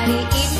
hari ini